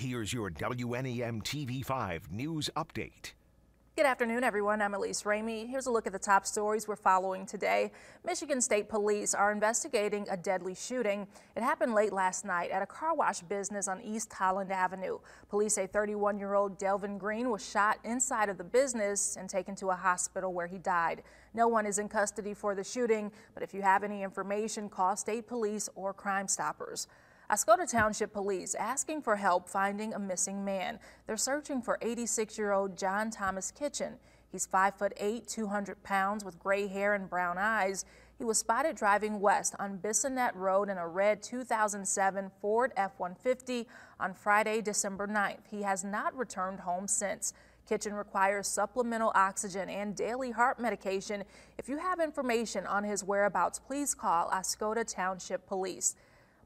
Here's your WNEM TV5 news update. Good afternoon, everyone. I'm Elise Ramey. Here's a look at the top stories we're following today. Michigan State Police are investigating a deadly shooting. It happened late last night at a car wash business on East Holland Avenue. Police say 31-year-old Delvin Green was shot inside of the business and taken to a hospital where he died. No one is in custody for the shooting, but if you have any information, call state police or Crime Stoppers. Oscoda Township Police asking for help finding a missing man. They're searching for 86-year-old John Thomas Kitchen. He's 5 foot 8, 200 pounds with gray hair and brown eyes. He was spotted driving west on Bissonette Road in a red 2007 Ford F-150 on Friday, December 9th. He has not returned home since. Kitchen requires supplemental oxygen and daily heart medication. If you have information on his whereabouts, please call Oscoda Township Police.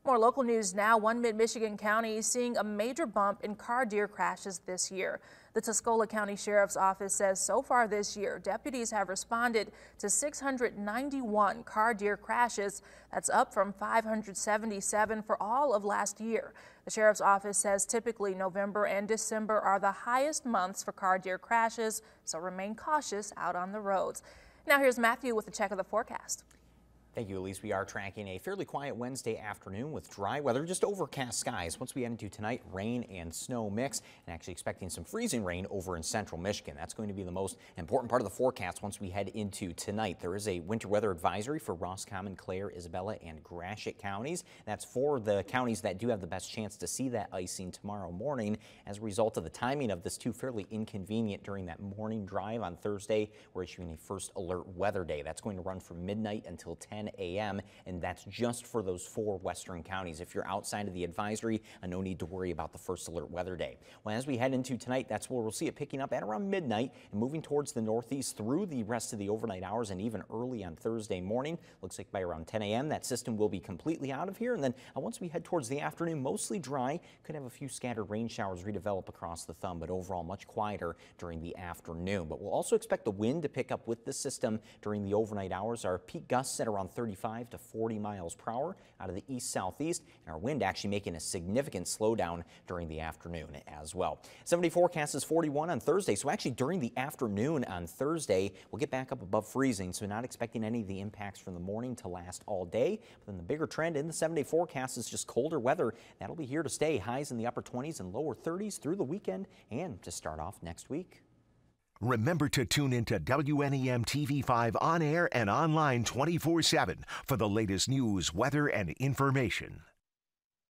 More local news now. One mid-Michigan county is seeing a major bump in car deer crashes this year. The Tuscola County Sheriff's Office says so far this year, deputies have responded to 691 car deer crashes. That's up from 577 for all of last year. The Sheriff's Office says typically November and December are the highest months for car deer crashes, so remain cautious out on the roads. Now here's Matthew with a check of the forecast. Thank you, Elise. We are tracking a fairly quiet Wednesday afternoon with dry weather, just overcast skies. Once we head into tonight, rain and snow mix, and actually expecting some freezing rain over in central Michigan. That's going to be the most important part of the forecast once we head into tonight. There is a winter weather advisory for Roscommon, Clare, Isabella, and Gratiot counties. That's for the counties that do have the best chance to see that icing tomorrow morning. As a result of the timing of this too fairly inconvenient during that morning drive on Thursday, we're issuing a first alert weather day. That's going to run from midnight until 10 10 a.m., and that's just for those four western counties. If you're outside of the advisory, uh, no need to worry about the first alert weather day. Well, as we head into tonight, that's where we'll see it picking up at around midnight and moving towards the northeast through the rest of the overnight hours and even early on Thursday morning. Looks like by around 10 a.m., that system will be completely out of here. And then uh, once we head towards the afternoon, mostly dry, could have a few scattered rain showers redevelop across the thumb, but overall much quieter during the afternoon. But we'll also expect the wind to pick up with the system during the overnight hours. Our peak gusts at around 35 to 40 miles per hour out of the east southeast, and our wind actually making a significant slowdown during the afternoon as well. 70 forecast is 41 on Thursday, so actually during the afternoon on Thursday, we'll get back up above freezing, so not expecting any of the impacts from the morning to last all day. But then the bigger trend in the seven day forecast is just colder weather. That'll be here to stay. Highs in the upper 20s and lower 30s through the weekend and to start off next week. Remember to tune into WNEM TV5 on air and online 24 7 for the latest news, weather, and information.